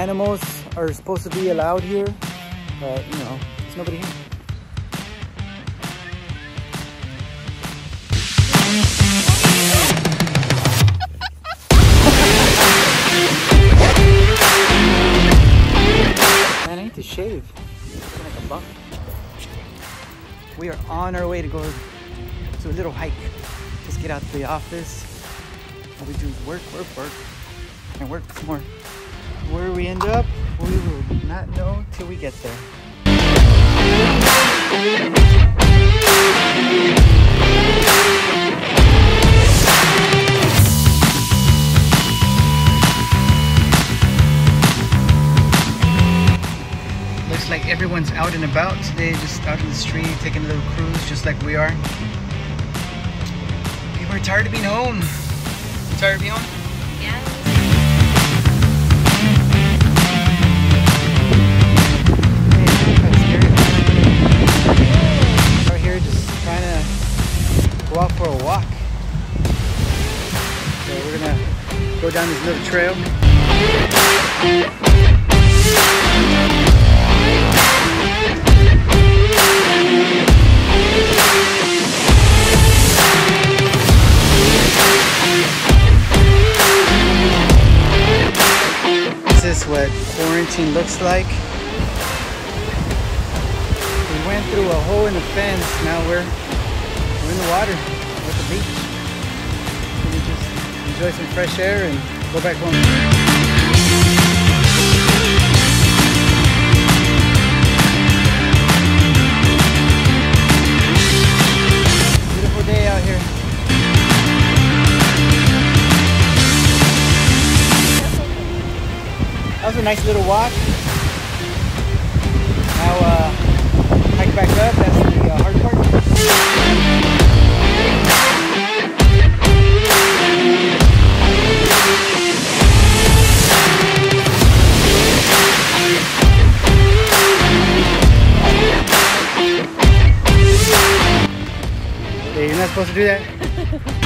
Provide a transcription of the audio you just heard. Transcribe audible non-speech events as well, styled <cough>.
animals are supposed to be allowed here, but you know, there's nobody here. <laughs> Man, I need to shave. Like. We are on our way to go to a little hike. Just get out to the office. All we do is work, work, work, and work some more. Where we end up, we will not know till we get there. Looks like everyone's out and about today, just out in the street, taking a little cruise, just like we are. People are tired of being home. You tired of being home? Yes. We're gonna go down this little trail. This is what quarantine looks like. We went through a hole in the fence. Now we're we're in the water at the beach. Enjoy some fresh air and go back home. Beautiful day out here. That was a nice little walk. you're not supposed to do that.